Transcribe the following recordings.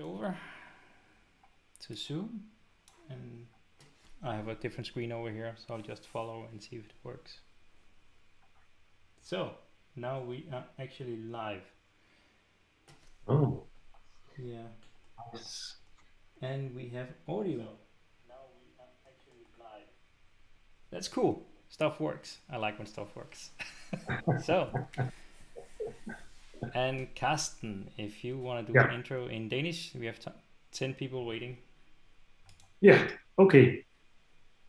over to Zoom and I have a different screen over here so I'll just follow and see if it works. So now we are actually live. Oh. Yeah. Yes. And we have audio. Now we are actually live. That's cool. Stuff works. I like when stuff works. so and Carsten, if you want to do Ja. an intro in Danish, we have t- 10 people waiting. Ja, okay.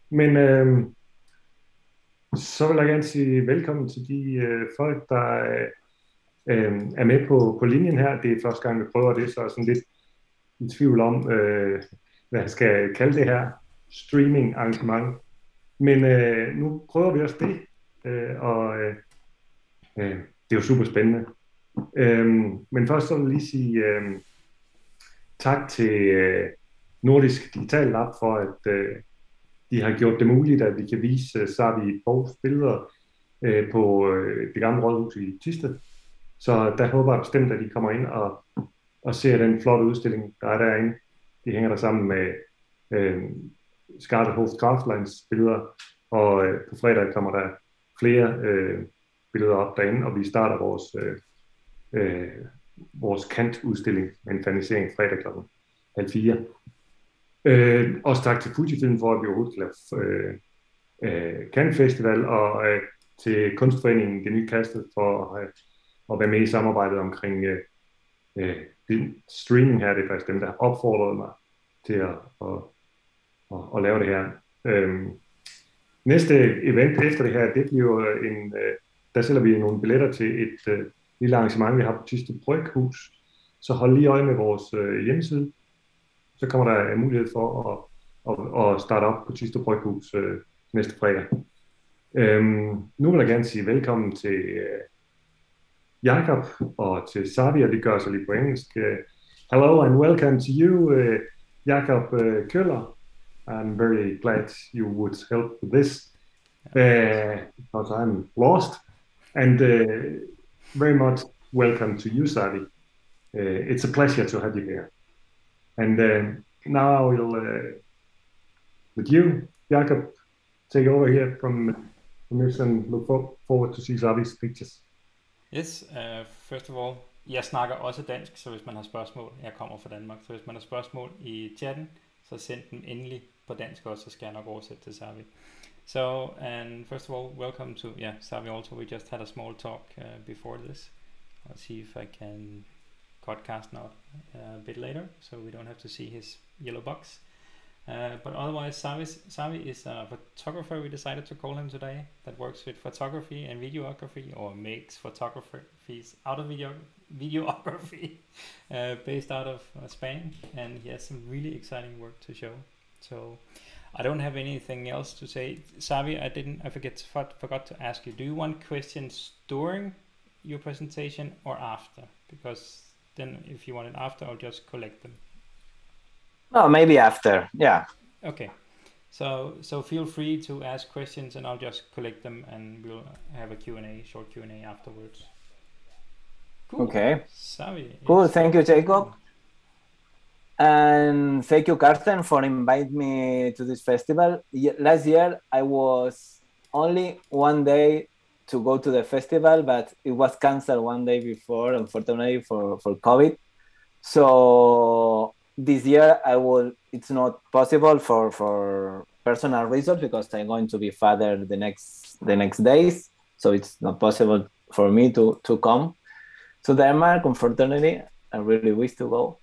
Men øhm, så vil jeg gerne sige velkommen til de øh, folk, der øh, er med på, på linjen her. Det er første gang, vi prøver det, så jeg er sådan lidt i tvivl om, øh, hvad jeg skal kalde det her streaming arrangement. Men øh, nu prøver vi også det, øh, og øh, øh, det er jo super spændende. Øhm, men først så vil jeg lige sige øhm, tak til øh, Nordisk Digital Lab for, at øh, de har gjort det muligt, at vi kan vise øh, Savi Bogs billeder øh, på øh, det gamle rådhus i Tiste. Så der håber jeg bestemt, at de kommer ind og, og ser den flotte udstilling, der er derinde. De hænger der sammen med øh, Scarlett Hoft Craftlines billeder, og øh, på fredag kommer der flere øh, billeder op derinde, og vi starter vores, øh, øh, vores kantudstilling med en fanisering fredag kl. halv fire. Øh, også tak til Fujifilm for, at vi overhovedet kan lave øh, øh, Cannes Festival, og øh, til Kunstforeningen Det Nye Kastet for øh, at være med i samarbejdet omkring øh, øh, streaming her. Det er faktisk dem, der har opfordret mig til at, at, at, at lave det her. Øh, næste event efter det her, det bliver en, øh, der sælger vi nogle billetter til et øh, lille arrangement, vi har på Tyste Bryghus. Så hold lige øje med vores øh, hjemmeside, så kommer der en mulighed for at, at, at starte op på Tyster Bryghus øh, næste fredag. Øhm, nu vil jeg gerne sige velkommen til øh, Jakob og til Savi, og det gør sig lige på engelsk. Uh, hello and welcome to you, uh, Jakob uh, Køller. I'm very glad you would help with this uh, because I'm lost. And uh, very much welcome to you, Xavi. Uh, it's a pleasure to have you here. And uh, now I will, uh, with you, Jakob, take over here from, from this and look for, forward to see Xavi's pictures. Yes, uh, first of all, jeg snakker også dansk, så hvis man har spørgsmål, jeg kommer fra Danmark, så hvis man har spørgsmål i chatten, så send dem endelig på dansk også, så skal jeg nok oversætte til Xavi. So, and first of all, welcome to, yeah, Xavi also, we just had a small talk uh, before this. I'll see if I can Carsten out uh, a bit later, so we don't have to see his yellow box. Uh, but otherwise, Xavi, Xavi is a photographer. We decided to call him today that works with photography and videography, or makes photographies out of video videography, uh, based out of uh, Spain, and he has some really exciting work to show. So, I don't have anything else to say. Xavi, I didn't. I forget forgot to ask you. Do you want questions during your presentation or after? Because then, if you want it after, I'll just collect them. Oh, maybe after. Yeah. Okay. So so feel free to ask questions and I'll just collect them and we'll have a Q&A, short Q&A afterwards. Cool. Okay. Xavi. Cool. Thank you, Jakob. And thank you, Carsten, for inviting me to this festival. Last year, I was only one day to go to the festival, but it was canceled one day before, unfortunately, for, for COVID. So this year, I will. It's not possible for for personal reasons because I'm going to be father the next the next days. So it's not possible for me to to come to Denmark. Unfortunately, I really wish to go.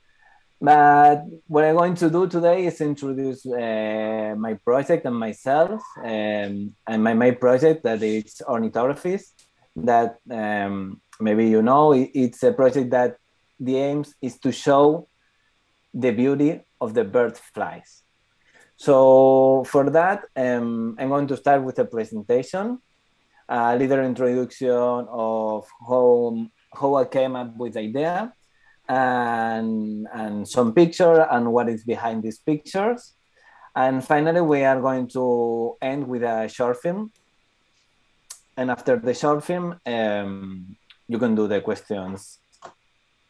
But what I'm going to do today is introduce uh, my project and myself, um, and my main project that is Ornitographies. That um, maybe you know, it's a project that the aims is to show the beauty of the bird flies. So for that, um, I'm going to start with a presentation, a little introduction of how how I came up with the idea, and and some picture and what is behind these pictures, and finally we are going to end with a short film. And after the short film, um, you can do the questions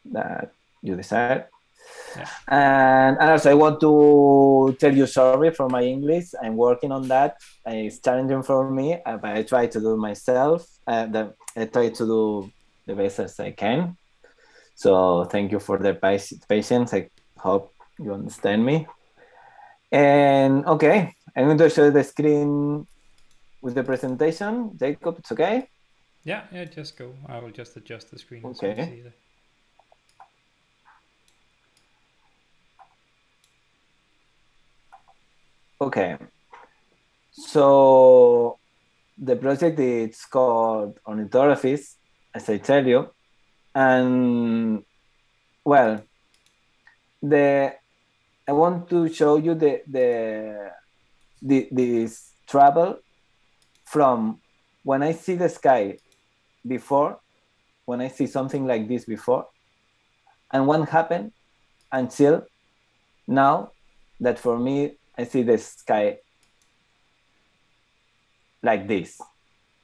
that you decide. Yeah. And, and also, I want to tell you sorry for my English. I'm working on that. It's challenging for me, uh, but I try to do myself. Uh, the, I try to do the best as I can. So thank you for the patience. I hope you understand me. And okay, I'm going to show the screen with the presentation. Jakob, it's okay? Yeah, yeah, just go. I will just adjust the screen. Okay. So okay. So the project is called Ornitographies, as I tell you, and well, the I want to show you the the, the this travel from when I see the sky before, when I see something like this before, and what happened until now that for me I see the sky like this.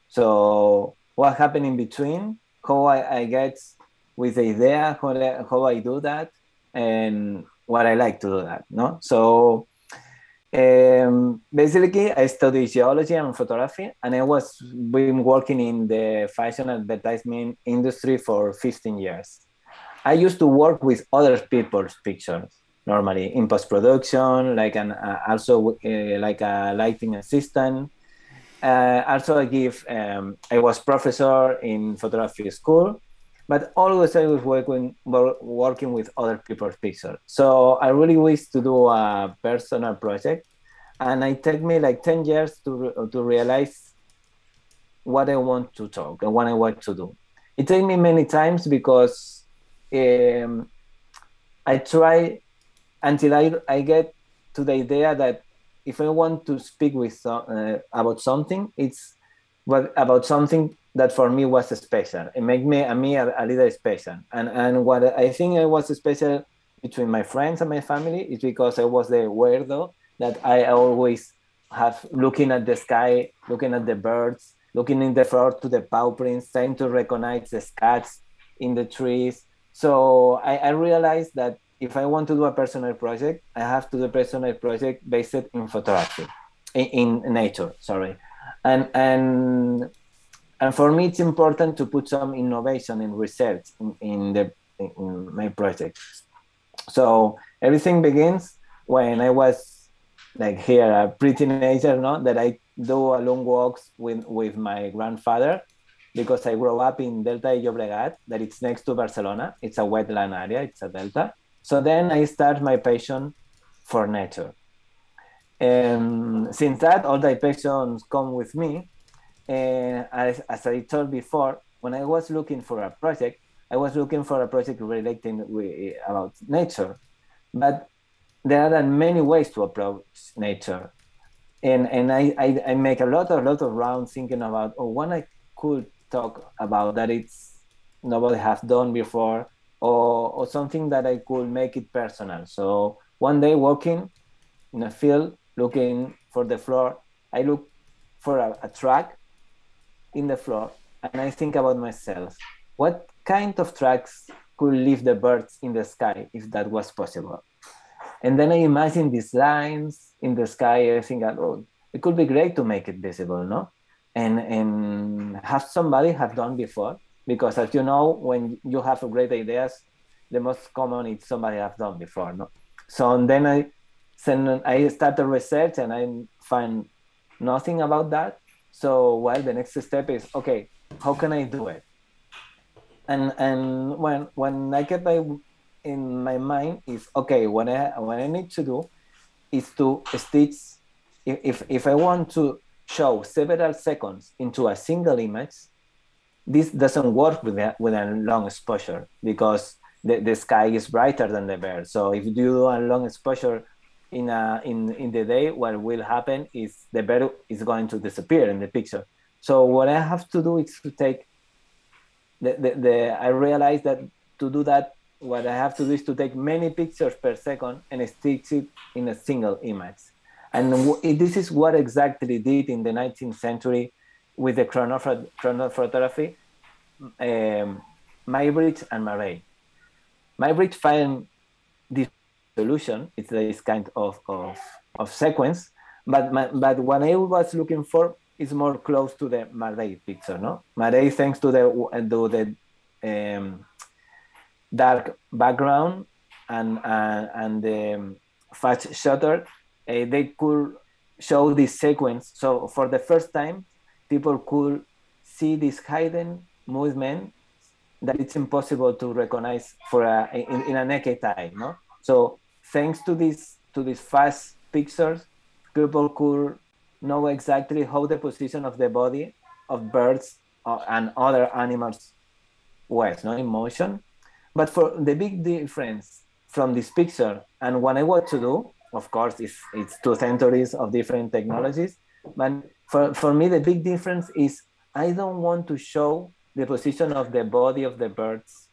So what happened in between, how I, I get with the idea, how how I do that, and what I like to do that. No, so um, basically, I study geology and photography, and I was been working in the fashion advertisement industry for 15 years. I used to work with other people's pictures normally in post production, like an uh, also uh, like a lighting assistant. Uh, also, I give um, I was professor in photography school, but always I was working working with other people's pictures. So I really wish to do a personal project, and it took me like ten years to to realize what I want to talk and what I want to do. It took me many times because um, I try until I I get to the idea that if I want to speak with uh, about something, it's about something that for me was special. It made me a me a, a little special. And and what I think I was special between my friends and my family is because I was the weirdo that I always have looking at the sky, looking at the birds, looking in the floor to the paw prints, trying to recognize the scats in the trees. So I, I realized that if I want to do a personal project, I have to do a personal project based in photography, in, in nature, sorry. And and and for me it's important to put some innovation in research in, in the in my project. So everything begins when i was like here a pre teenager no that i do a long walks with with my grandfather because i grew up in delta de llobregat that it's next to barcelona. It's a wetland area. It's a delta. So then i start my passion for nature. And since that all the passions come with me and as, as I told before, when I was looking for a project, I was looking for a project relating with, eh, about nature. But there are many ways to approach nature. And, and I, I, I make a lot, a lot of rounds thinking about, oh, what I could talk about that it's nobody has done before, or, or something that I could make it personal. So one day walking in a field, looking for the floor, I look for a, a track in the floor and I think about myself, what kind of tracks could leave the birds in the sky if that was possible? And then I imagine these lines in the sky. I think, oh, it could be great to make it visible, no? And and have somebody have done before, because as you know, when you have great ideas, the most common is somebody have done before, no? So and then I send I started research and I find nothing about that. So well, the next step is okay. How can I do it? And and when when I get by in my mind is okay. What I what I need to do is to stitch. If if, I want to show several seconds into a single image, this doesn't work with a, with a long exposure because the, the sky is brighter than the bird. So if you do a long exposure in a in in the day what will happen is the bird is going to disappear in the picture so what i have to do is to take the, the, the i realize that to do that what i have to do is to take many pictures per second and stitch it in a single image and this is what exactly did in the 19th century with the chronophotography um, Muybridge and Marey. Muybridge found this solution. It's this kind of, of, of sequence. But, my, but what I was looking for is more close to the Marey picture, no? Marey, thanks to the, to the um, dark background and, uh, and the fast shutter, uh, they could show this sequence. So for the first time, people could see this hidden movement that it's impossible to recognize for a, in, in a naked eye. No, so thanks to this to these fast pictures, people could know exactly how the position of the body of birds uh, and other animals was, no, in motion. But for the big difference from this picture and what I want to do, of course, it's, it's two centuries of different technologies. But for, for me, the big difference is I don't want to show the position of the body of the birds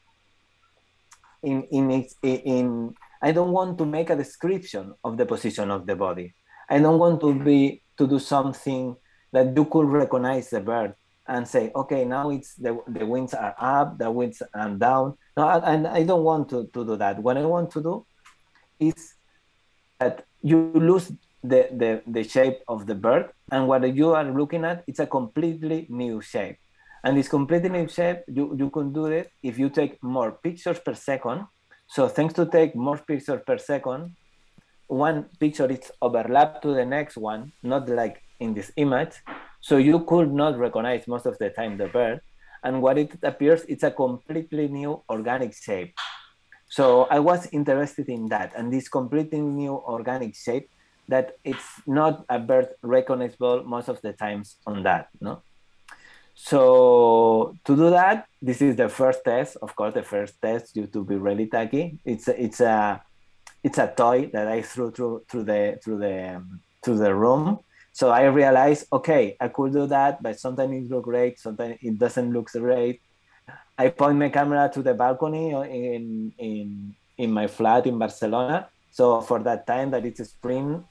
in, in, its, in, I don't want to make a description of the position of the body. I don't want to be to do something that you could recognize the bird and say, okay, now it's the, the wings are up, the wings are down. No, and I don't want to, to do that. What I want to do is that you lose the, the, the shape of the bird and what you are looking at, it's a completely new shape. And this completely new shape, you, you can do it if you take more pictures per second. So thanks to take more pictures per second, one picture is overlapped to the next one, not like in this image. So you could not recognize most of the time the bird. And what it appears, it's a completely new organic shape. So I was interested in that and this completely new organic shape that it's not a bird recognizable most of the times on that, no? So to do that, this is the first test. Of course, the first test you to be really tacky. It's a, it's a it's a toy that I threw through through the through the um, through the room. So I realized, okay, I could do that, but sometimes it looks great, sometimes it doesn't look great. I point my camera to the balcony in in in my flat in Barcelona. So for that time that it's spring,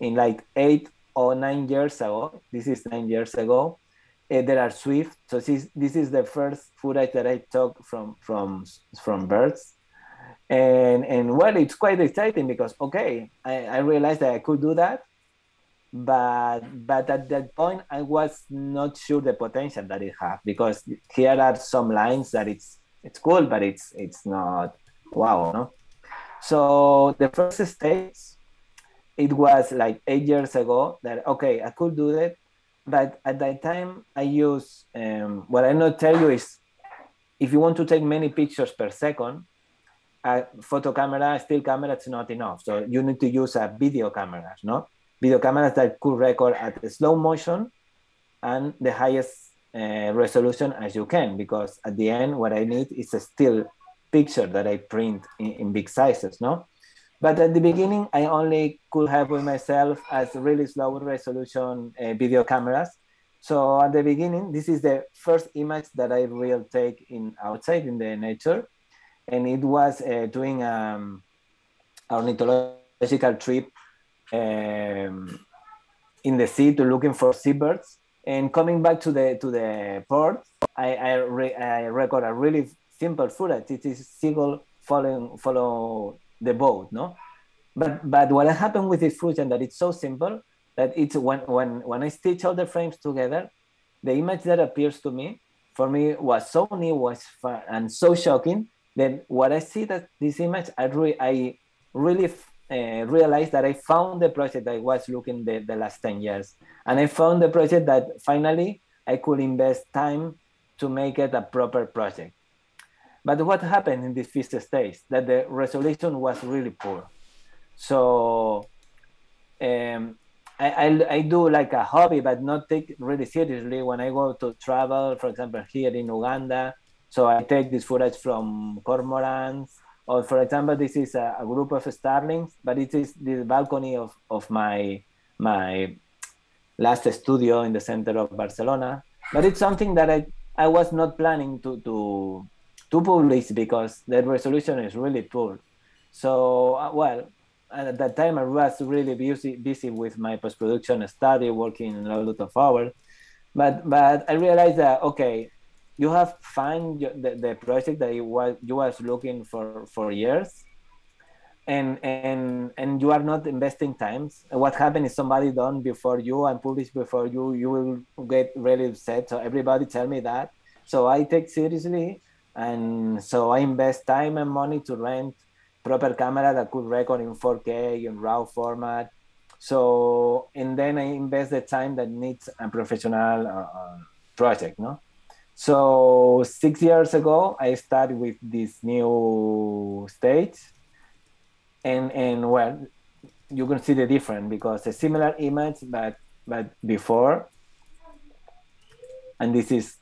in like eight or nine years ago, this is nine years ago, uh, there are swift. So this, this is the first footage that I took from from from birds. And and well it's quite exciting because okay I, I realized that i could do that. But but at that point i was not sure the potential that it had because here are some lines that it's it's cool but it's it's not wow no? So the first stage it was like eight years ago that okay i could do it but at that time i use um, what i not tell you is if you want to take many pictures per second a photo camera, still camera, it's not enough. So you need to use a video camera, no? Video cameras that could record at slow motion and the highest uh, resolution as you can, because at the end, what I need is a still picture that I print in, in big sizes, no? But at the beginning, I only could have with myself as really slow resolution uh, video cameras. So at the beginning, this is the first image that I will take in outside in the nature and it was uh, doing um, ornithological trip um, in the sea to looking for seabirds. And coming back to the to the port, I I, re, I record a really simple footage. It is seagull following follow the boat, no. But but what happened with this footage and that it's so simple that it's when when when I stitch all the frames together, the image that appears to me for me was so new was fun and so shocking then what I see that this image, I, re- I really uh, realized that I found the project I was looking the, the last 10 years. And I found the project that finally I could invest time to make it a proper project. But what happened in this first stage? That the resolution was really poor. So um, I, I, I, do like a hobby, but not take really seriously when I go to travel, for example, here in Uganda, so I take this footage from cormorants, or for example, this is a, a, group of starlings, but it is the balcony of, of my, my last studio in the center of Barcelona. But it's something that I, I was not planning to, to, to publish because the resolution is really poor. So, uh, well, at that time I was really busy, busy with my post-production study, working a lot of hours. But, but I realized that, okay, you have found the, the project that you was you was looking for for years and and and you are not investing times what happened is somebody done before you and published before you you will get really upset so everybody tell me that so i take seriously and so i invest time and money to rent proper camera that could record in 4k in raw format. So and then i invest the time that needs a professional uh, uh project no? So six years ago i started with this new stage. And and well you can see the difference because a similar image but but before. And this is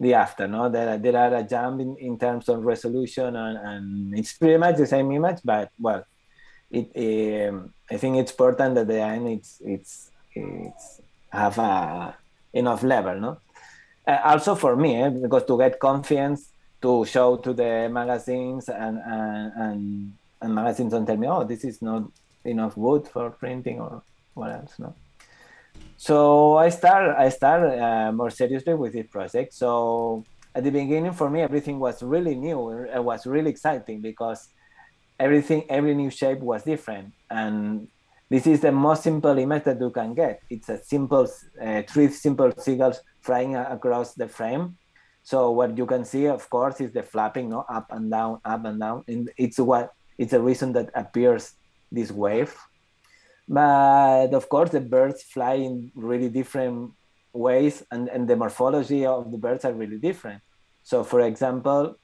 the after no there, there are a jump in, in terms of resolution and, and it's pretty much the same image but well it um, i think it's important that the end it's it's it's have a enough level no uh, also for me eh, because to get confidence to show to the magazines and and, and and magazines don't tell me, oh, this is not enough wood for printing or what else, no. So I start I start uh, more seriously with this project. So at the beginning, for me, everything was really new. It was really exciting because everything, every new shape was different, and this is the most simple image that you can get. It's a simple, uh, three simple seagulls flying across the frame. So what you can see, of course, is the flapping, no, up and down, up and down. And it's what it's a reason that appears this wave. But of course, the birds fly in really different ways, and, and the morphology of the birds are really different. So, for example,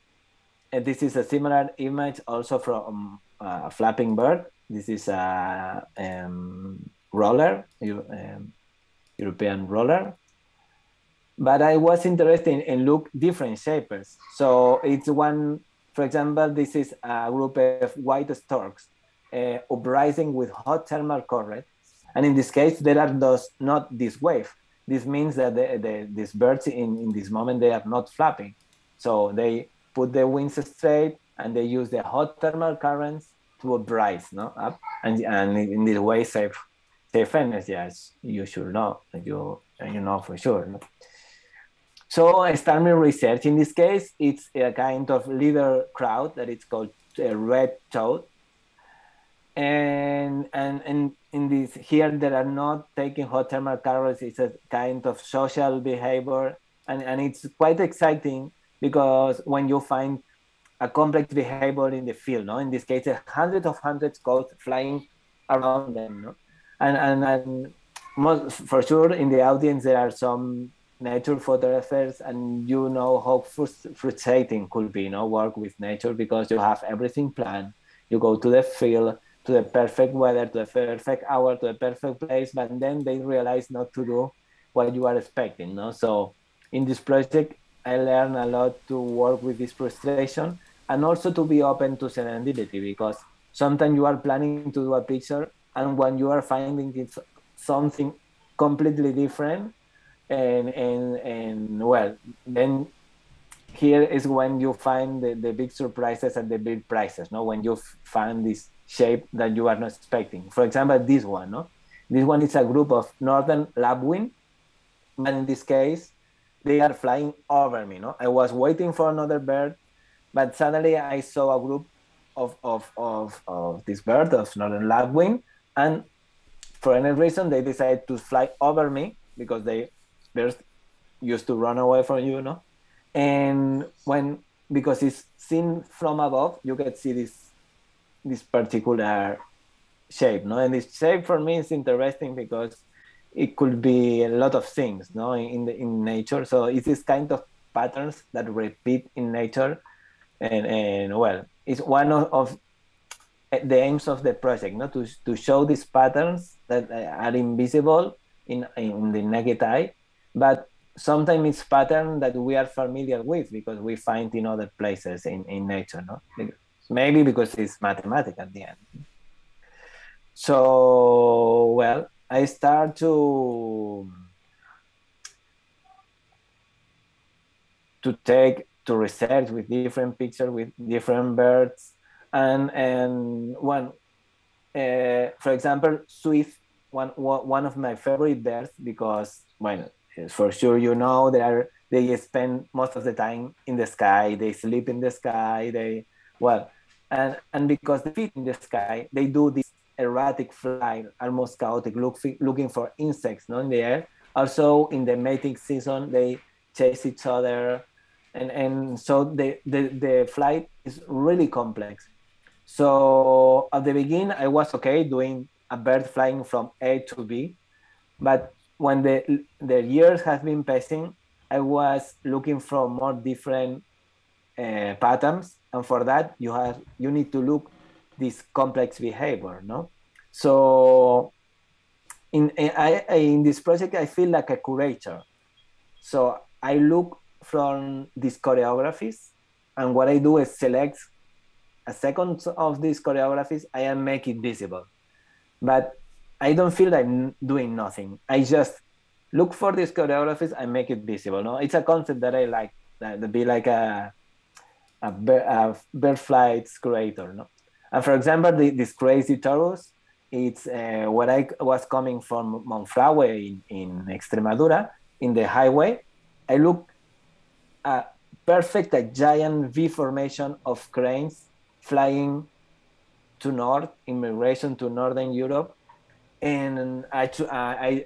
and this is a similar image also from a flapping bird. This is a um, roller, um, European roller. But I was interested in, in look different shapes. So it's one for example, this is a group of white storks uh, uprising with hot thermal current. And in this case, there are those not this wave. This means that the, the, these birds in, in this moment, they are not flapping. So they put their wings straight and they use the hot thermal currents to uprise no? up and, and in this way save, save energy as you should know, you, you know for sure. No? So I started research. In this case, it's a kind of leader crowd that it's called a red toad. And, and, and in this here, there are not taking hot thermal currents. It's a kind of social behavior. And, and it's quite exciting because when you find a complex behavior in the field, no? in this case, hundreds of hundreds codes flying around them. No? And, and, and most, for sure, in the audience, there are some nature photographers and you know how frustrating could be you know work with nature because you have everything planned you go to the field to the perfect weather to the perfect hour to the perfect place but then they realize not to do what you are expecting no? So in this project i learned a lot to work with this frustration and also to be open to serendipity because sometimes you are planning to do a picture and when you are finding it's something completely different and and and well then here is when you find the, the big surprises and the big prices no? When you find this shape that you are not expecting. For example this one no? This one is a group of northern lapwing but in this case they are flying over me no? I was waiting for another bird but suddenly i saw a group of of of, of this bird of northern lapwing and for any reason they decided to fly over me because they birds used to run away from you, no? And when because it's seen from above, you can see this this particular shape, no? And this shape for me is interesting because it could be a lot of things, no, in the in nature. So it's this kind of patterns that repeat in nature, and and well, it's one of, of eh, the aims of the project, no, to to show these patterns that eh, are invisible in in the naked eye, but sometimes it's pattern that we are familiar with because we find in other places in, in nature no maybe because it's mathematics at the end. So well i start to to take to research with different pictures with different birds. And and one uh, for example swift one one of my favorite birds because well for sure you know they are they spend most of the time in the sky. They sleep in the sky. They well and and because they fit in the sky, they do this erratic flight, almost chaotic, look, looking for insects no, in the air. Also, in the mating season, they chase each other, and and so the the, the flight is really complex. So at the beginning, I was okay doing a bird flying from A to B, but when the the years have been passing, I was looking for more different uh, patterns, and for that you have you need to look this complex behavior, no? So in I, in this project, I feel like a curator. So I look from these choreographies, and what I do is select a second of these choreographies. I am make it visible, but I don't feel like doing nothing. I just look for these choreographies and make it visible. No, it's a concept that I like. That be like a a, bird, a bird flights creator. No, and for example, the, this crazy torus, it's uh, I was coming from Monfragüe in, in Extremadura, in the highway. I look a perfect, a giant V formation of cranes flying to north, immigration to northern Europe, and I I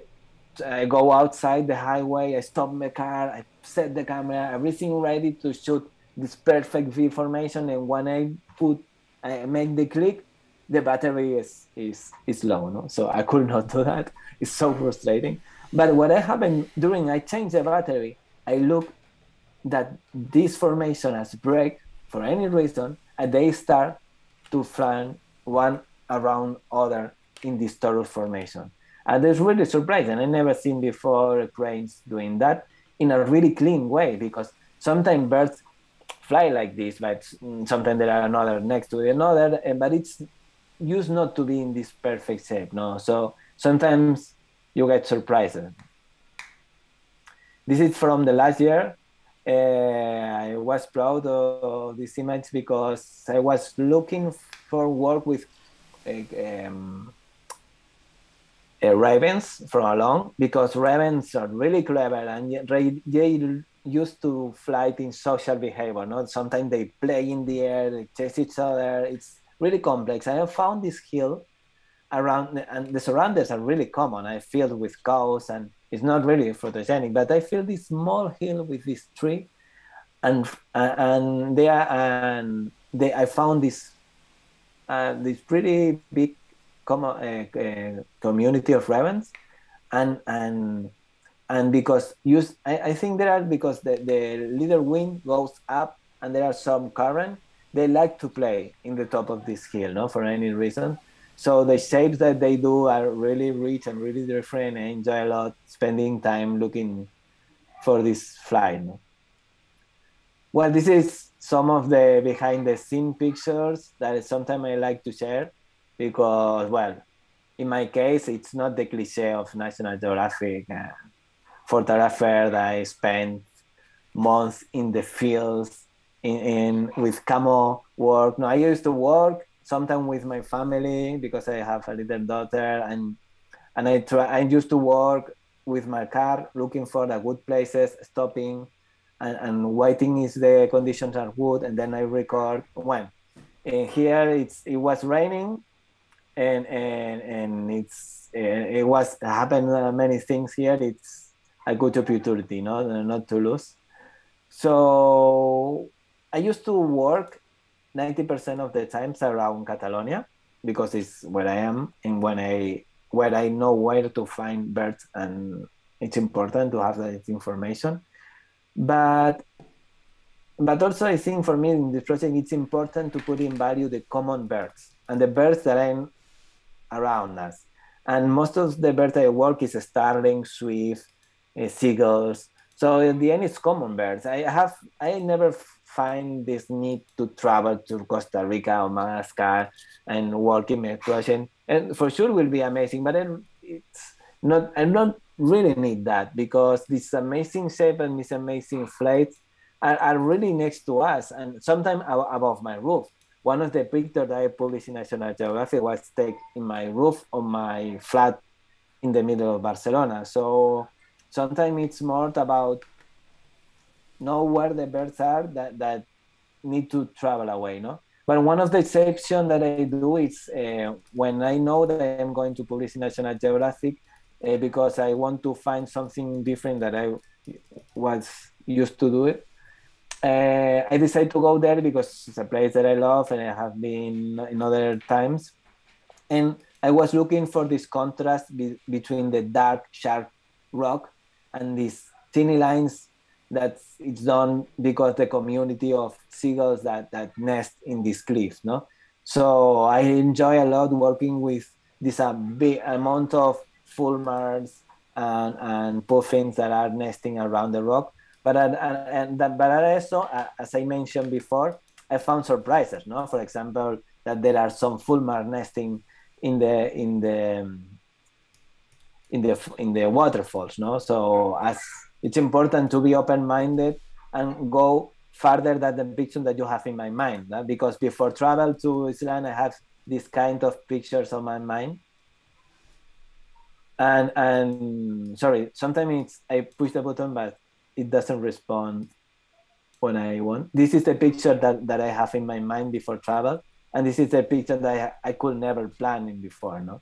I go outside the highway. I stop my car. I set the camera, everything ready to shoot this perfect V formation. And when I put, I make the click, the battery is is is low. No, so I could not do that. It's so frustrating. But what I happened during I change the battery, I look that this formation has break for any reason, and they start to fly one around other in this torus formation. And it's really surprising. I never seen before cranes doing that in a really clean way because sometimes birds fly like this, but sometimes there are another next to another, but it's used not to be in this perfect shape. No, so sometimes you get surprised. This is from the last year. Uh, I was proud of this image because I was looking for work with um, uh, ravens from along because ravens are really clever and they used to flight in social behavior. No, sometimes they play in the air, they chase each other. It's really complex. I have found this hill around, and the surroundings are really common. I filled with cows, and it's not really photogenic, but I feel this small hill with this tree, and and there and they I found this uh, this pretty big com- uh, uh, community of ravens, and and and because use I, I think there are because the, the leader wind goes up and there are some current they like to play in the top of this hill no for any reason so the shapes that they do are really rich and really different i enjoy a lot spending time looking for this flight no? well this is some of the behind the scene pictures that sometimes i like to share because well in my case it's not the cliche of national geographic uh, photographer that I spent months in the fields in, in with camo work. No, I used to work sometimes with my family because I have a little daughter and and I try I used to work with my car looking for the good places, stopping and, and waiting if the conditions are good and then I record when. And here it's it was raining and and and it's it was happened many things here. It's a good opportunity, no, not to lose. So I used to work 90% of the times around Catalonia because it's where I am and when I where I know where to find birds and it's important to have that information. But but also I think for me in this project it's important to put in value the common birds and the birds that are around us. And most of the birds I work is starling, swift, Uh, seagulls. So in the end, it's common birds. I have I never find this need to travel to Costa Rica or Madagascar and work in project. And for sure will be amazing, but it's not. I don't really need that because this amazing shape and this amazing flights are, are really next to us and sometimes above my roof. One of the pictures that I published in National Geographic was taken in my roof on my flat in the middle of Barcelona. So sometimes it's more about know where the birds are that, that need to travel away no But one of the exceptions that I do is uh, when I know that I'm going to publish in National Geographic uh, because I want to find something different that I was used to do it. Uh, I decided to go there because it's a place that I love and I have been in other times. And I was looking for this contrast be- between the dark, sharp rock and these tiny lines that it's done because the community of seagulls that, that nest in these cliffs, no? So I enjoy a lot working with this big amount of fulmars and, and puffins that are nesting around the rock. But, and, and that, but also, as I mentioned before, I found surprises, no? For example, that there are some fulmar nesting in the in the in the in the waterfalls, no? So as it's important to be open-minded and go further than the picture that you have in my mind. No? Because before travel to Iceland, I have this kind of pictures on my mind. And and sorry, sometimes it's I push the button, but it doesn't respond when I want. This is the picture that, that I have in my mind before travel, and this is the picture that I, I could never plan in before. No,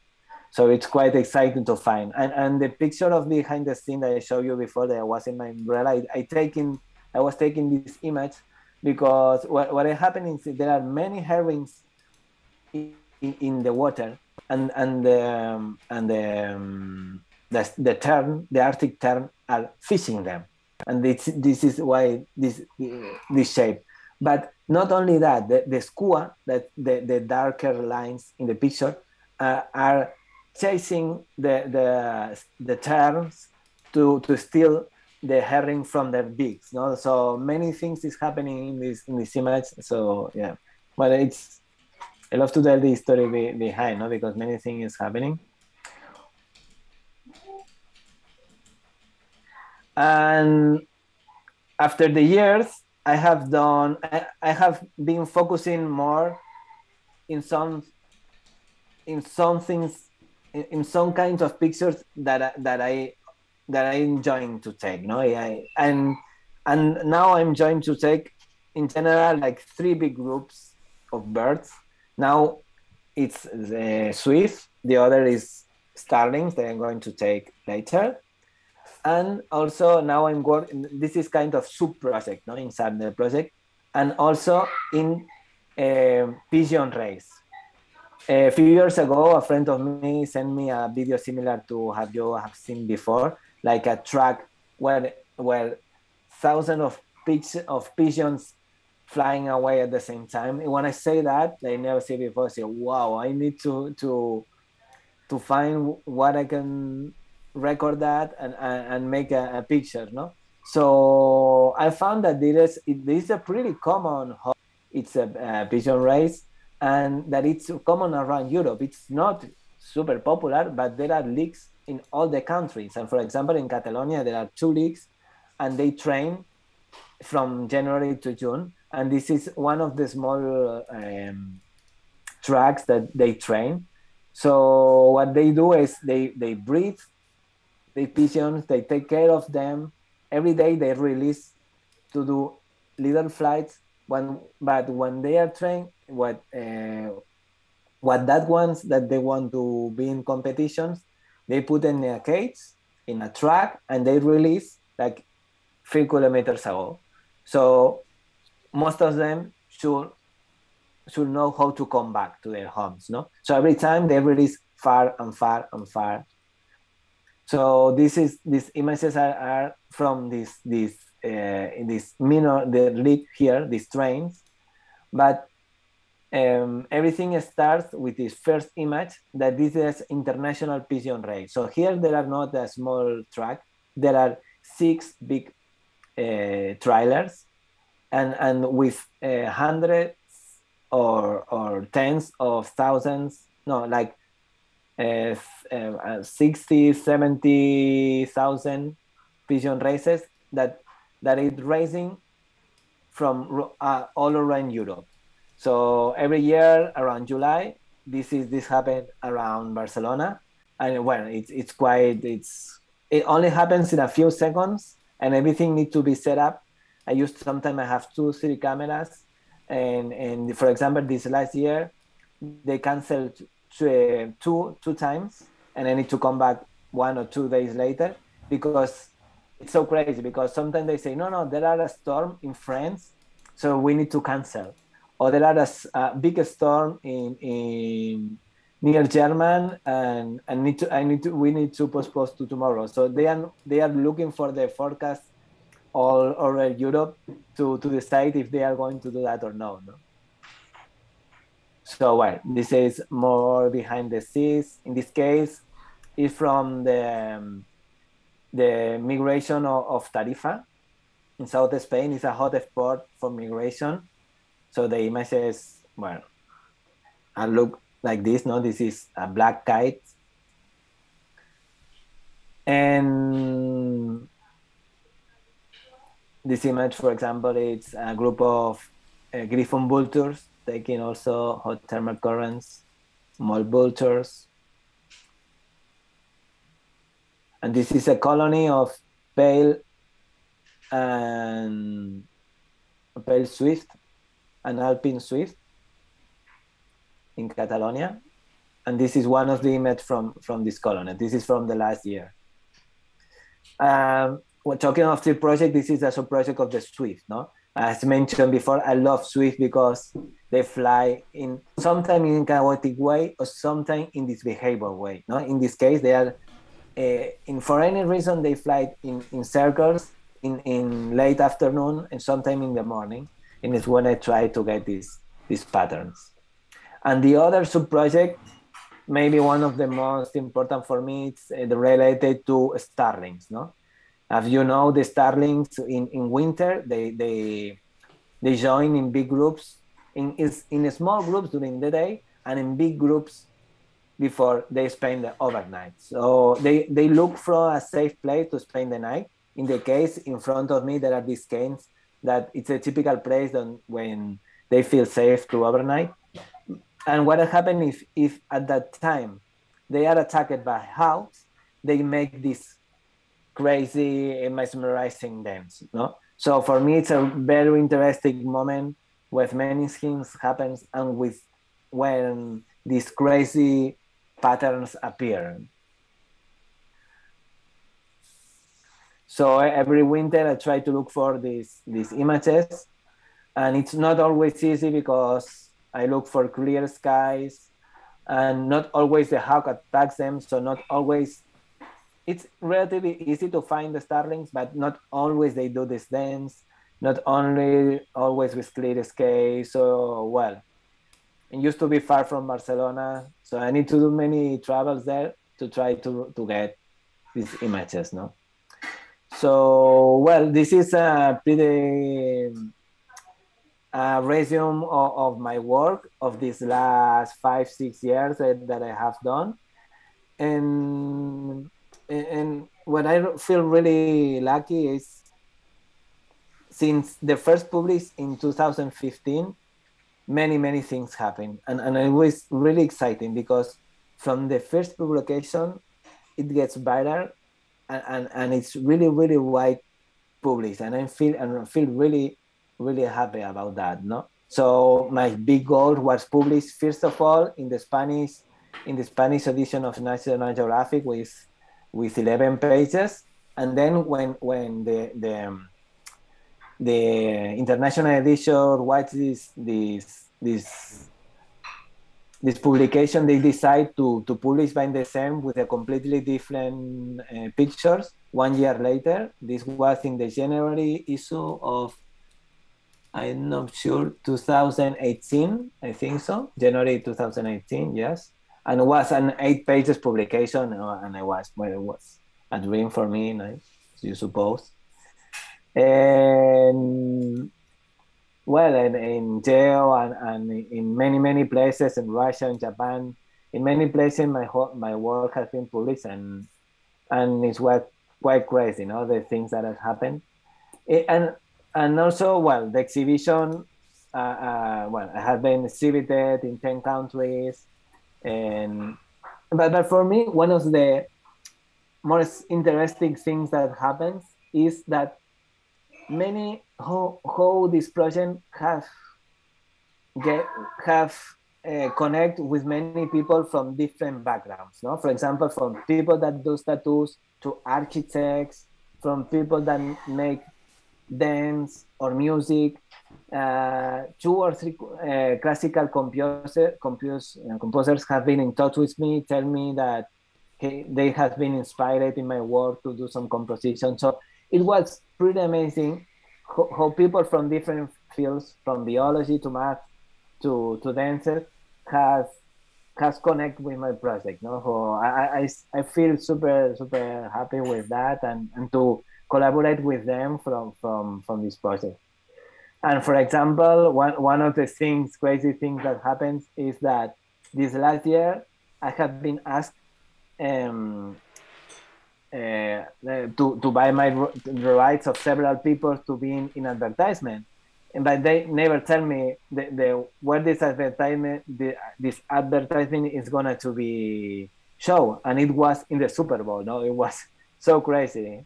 so it's quite exciting to find. And and the picture of behind the scene that I showed you before that I was in my umbrella, I, I taking I was taking this image because what what happened is there are many herrings in, in the water and and the um, and the, um, the the tern the Arctic tern are fishing them, and this this is why this this shape. But not only that, the, the skua that the, the darker lines in the picture uh, are chasing the the the terns to to steal the herring from their beaks. No, so many things is happening in this in this image. So yeah, but it's I love to tell the story be, behind, no, because many things is happening. And after the years, I have done. I, I have been focusing more in some in some things in, some kinds of pictures that that I that I enjoying to take. No, I, and and now I'm enjoying to take in general like three big groups of birds. Now it's the Swift. The other is starlings that I'm going to take later. And also now I'm working. This is kind of sub project, no, inside the project, and also in uh, pigeon race. A few years ago, a friend of me sent me a video similar to have you have seen before, like a track where where thousands of pitch, of pigeons flying away at the same time. And when I say that, I never see before. I say, "Wow, I need to to to find what I can record that and and, make a, a, picture." No, so I found that there is it is a pretty common. It's a, a pigeon race and that it's common around Europe. It's not super popular, but there are leagues in all the countries. And for example, in Catalonia, there are two leagues, and they train from January to June. And this is one of the small um, tracks that they train. So what they do is they they breed the pigeons, they take care of them. Every day they release to do little flights. When but when they are trained, what uh, what that ones that they want to be in competitions, they put in a cage in a track and they release like three kilometers ago. So most of them should should know how to come back to their homes. No, so every time they release far and far and far. So this is these images are, are from this this uh, this minor the league here these trains, but um, everything starts with this first image that this is international pigeon race. So here there are not a small track, there are six big uh, trailers. And, and with uh, hundreds or, or tens of thousands, no, like uh, uh, 60, 70,000 pigeon races that, that is rising from uh, all around Europe. So every year around July, this is this happened around Barcelona, and well, it's it's quite it's it only happens in a few seconds, and everything needs to be set up. I used sometimes I have two three cameras, and and for example, this last year they canceled two two, two times, and I need to come back one or two days later because it's so crazy. Because sometimes they say, no, no, there are a storm in France, so we need to cancel, or there are a, a big storm in in near German and, and need to I need to we need to postpone to tomorrow. So they are they are looking for the forecast all over Europe to, to decide if they are going to do that or no. no? So well, this is more behind the scenes. In this case, is from the um, the migration of, of Tarifa in south Spain. is a hot spot for migration. So the images, well, I look like this. No, this is a black kite, and this image, for example, it's a group of uh, griffon vultures taking also hot thermal currents, small vultures. And this is a colony of pale and pale swift and alpine swift in Catalonia. And this is one of the images from, from this colony. This is from the last year. Um, when talking of the project, this is a project of the Swift, no? As mentioned before, I love Swift because they fly in sometimes in chaotic way or sometimes in this behavior way. No, in this case, they are in for any reason they fly in, in circles in, in late afternoon and sometimes in the morning. And it's when I try to get these these patterns. And the other sub project, maybe one of the most important for me, it's uh, related to starlings. No, as you know, the starlings in, in winter, they, they, they join in big groups, in, in small groups during the day and in big groups before they spend the overnight. So they, they look for a safe place to spend the night. In the case in front of me, there are these canes that it's a typical place when they feel safe to overnight. And what happens if, if at that time they are attacked by hawks, they make this crazy mesmerizing dance no so for me it's a very interesting moment with many things happens and with when these crazy patterns appear so every winter i try to look for these these images and it's not always easy because i look for clear skies and not always the hawk attacks them so not always it's relatively easy to find the starlings, but not always they do this dance. Not only always with clear skies. So well, it used to be far from Barcelona, so I need to do many travels there to try to to get these images. No. So well, this is a pretty resume of, of, my work of these last five six years that, that I have done, and and what I feel really lucky is since the first published in 2015, many, many things happen And, and it was really exciting because from the first publication, it gets better and, and, and it's really, really wide published. And I feel and I feel really, really happy about that. No? So my big goal was published first of all in the Spanish in the Spanish edition of National Geographic with with 11 pages. And then when, when the, the, the international edition watches this, this, this, this publication, they decide to, to publish by the same with a completely different uh, pictures one year later. This was in the January issue of I'm not sure, 2018, I think so, January 2018, yes. And it was an eight pages publication and it was well, it was a dream for me nice you suppose and well and in jail and, and in many many places in russia and japan. In many places my my work has been published and and it's quite quite crazy you know the things that have happened. It, and and also well the exhibition uh, uh, well i have been exhibited in 10 countries. And but, but for me one of the most interesting things that happens is that many how, how this project have get have uh, connect with many people from different backgrounds. No, for example, from people that do tattoos to architects, from people that make dance or music. Uh, two or three uh, classical composer, compose, uh, composers have been in touch with me, tell me that hey, they have been inspired in my work to do some composition. So it was pretty amazing how, how people from different fields, from biology to math to, to dances, has has connect with my project. No, I, I, I feel super super happy with that and, and to collaborate with them from from from this project. And for example, one one of the things crazy things that happens is that this last year I have been asked um, uh, to to buy my the rights of several people to be in, in advertisement. And but they never tell me the, the where this advertisement the, this advertisement is gonna to be show and it was in the super bowl no? It was so crazy.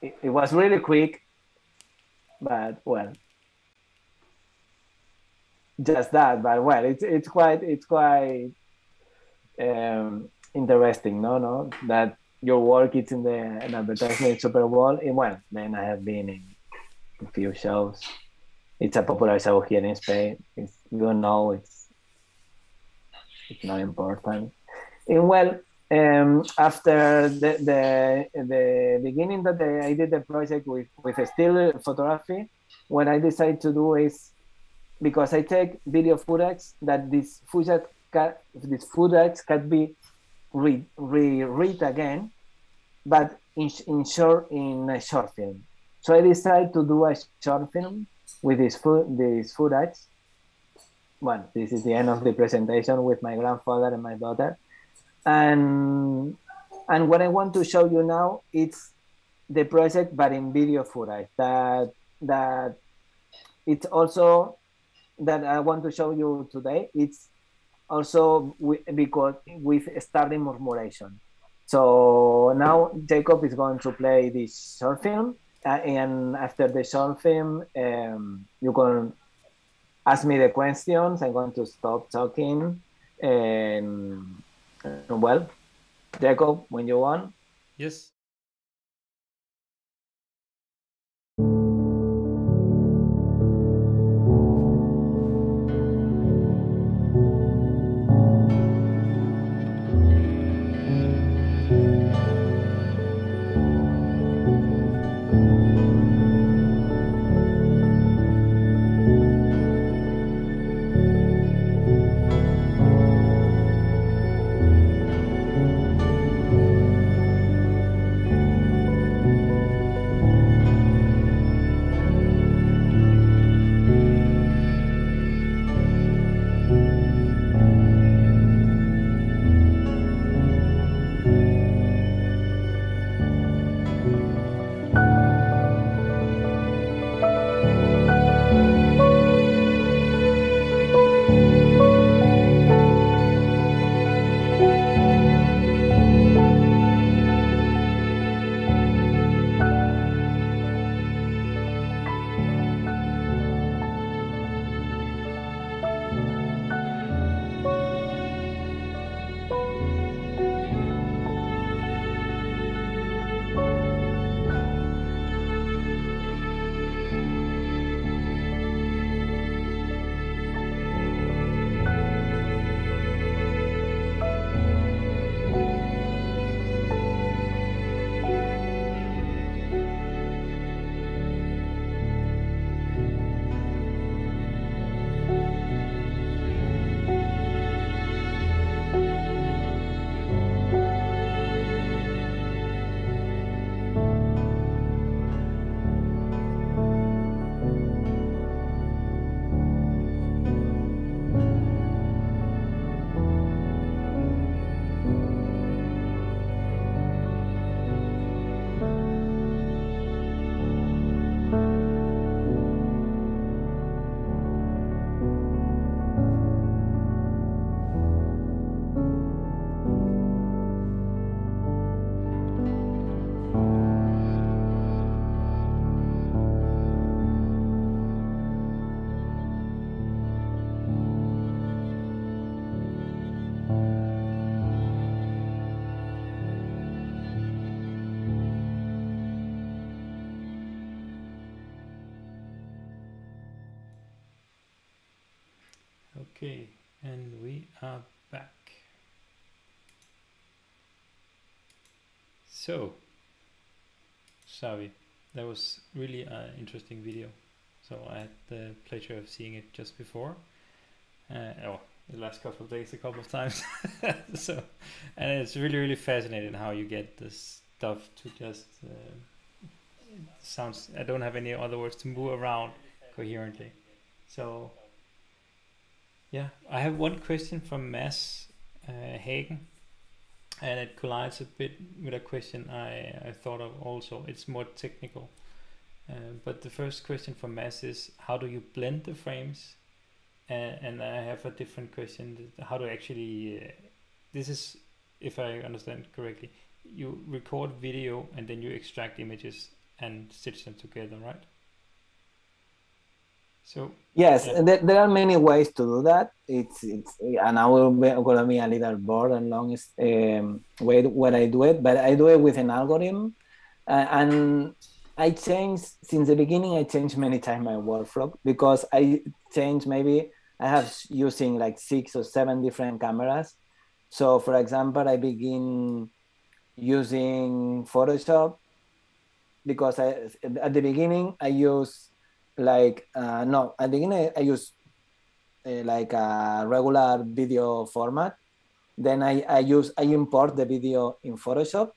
It, it was really quick but well just that. But well it's it's quite it's quite um, interesting no no? That your work is in the an advertisement super bowl and well then i have been in a few shows it's a popular show here in Spain. It's, you know, it's it's not important. And well, um, after the, the the beginning that I did the project with with still photography, what I decided to do is because I take video footage that this footage can, this footage can be re, re read again, but in, in short in a short film. So I decided to do a short film with this food this footage. Well this is the end of the presentation with my grandfather and my daughter. And and what i want to show you now it's the project but in video footage. That that it's also that i want to show you today it's also we, because with starting murmuration so now jakob is going to play this short film uh, and after the short film, um, you can ask me the questions. I'm going to stop talking. And uh, well, Jakob, when you want. Yes. So, sorry, that was really an interesting video. So I had the pleasure of seeing it just before. Uh, oh, the last couple of days, a couple of times. so, and it's really, really fascinating how you get this stuff to just uh, sounds. I don't have any other words to move around coherently. So, yeah, I have one question from Mads uh, Hagen, and it collides a bit with a question I, I thought of also. It's more technical. Uh, but the first question for Mads is how do you blend the frames? Uh, and I have a different question how to actually, uh, this is, if I understand correctly, you record video and then you extract images and stitch them together, right? So yes, yeah. there, there are many ways to do that. It's it's and I will be gonna be a little bored and long um, way when I do it, but I do it with an algorithm, uh, and I change since the beginning. I change many times my workflow because I change maybe I have using like six or seven different cameras. So for example, I begin using Photoshop because I at the beginning I use like uh, no at the beginning I use uh, like a regular video format. Then I, I use I import the video in Photoshop.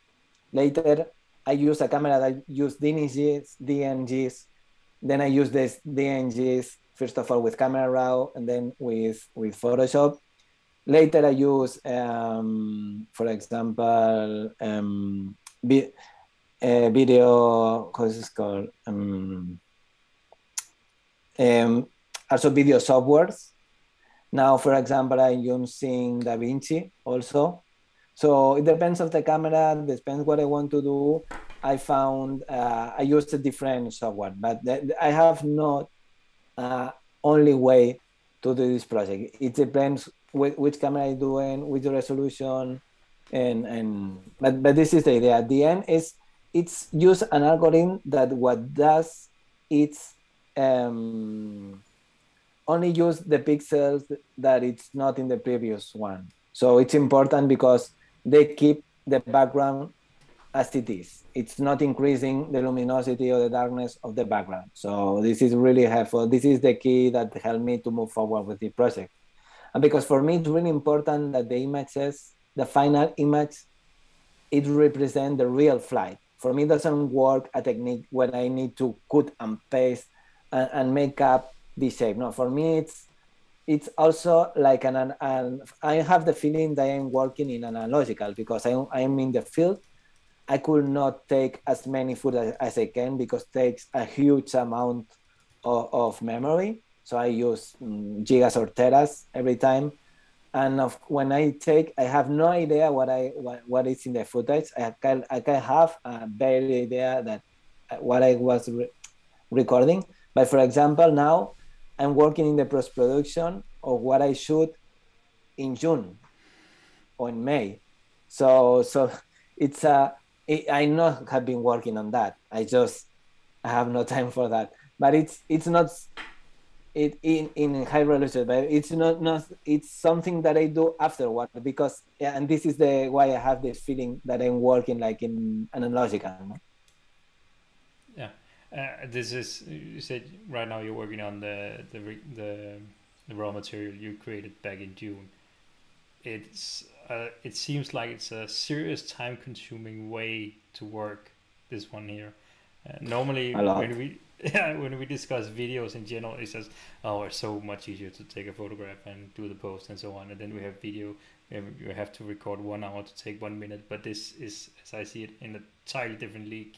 Later I use a camera that use DNGs, DNGs. Then I use this DNGs first of all with Camera Raw and then with with Photoshop. Later I use, um, for example, um, uh, video. What's this called? Um, um, also video softwares. Now, for example, I'm using DaVinci also. So it depends of the camera, depends what I want to do. I found uh, I used a different software, but I have not uh, only way to do this project. It depends which, which camera I'm doing, which resolution, and and but but this is the idea. At the end is it's use an algorithm that what does it's um, only use the pixels that it's not in the previous one. So it's important because they keep the background as it is. It's not increasing the luminosity or the darkness of the background. So this is really helpful. This is the key that helped me to move forward with the project. And because for me, it's really important that the images, the final image, it represents the real flight. For me, doesn't work a technique when I need to cut and paste and, and make up the shape. No, for me, it's it's also like an, an, an I have the feeling that I'm working in analogical because I'm, I'm in the field. I could not take as many food as, as I can because it takes a huge amount of, of memory. So I use um, gigas or teras every time. And of, when I take, I have no idea what I what, what is in the footage. I can I can have a very idea that uh, what I was re recording. But for example, now I'm working in the post production of what I shoot in June or in May. So so it's a it, I not have been working on that. I just I have no time for that. But it's it's not it in in high resolution but it's not not it's something that i do afterward because yeah, and this is the why i have this feeling that i'm working like in analogical uh, this is you said right now you're working on the the the, the raw material you created back in june it's uh, it seems like it's a serious time consuming way to work this one here uh, normally when we yeah, when we discuss videos in general, it says, "Oh, it's so much easier to take a photograph and do the post and so on." And then we have video, you have to record one hour to take one minute. But this is, as I see it, in a entirely different league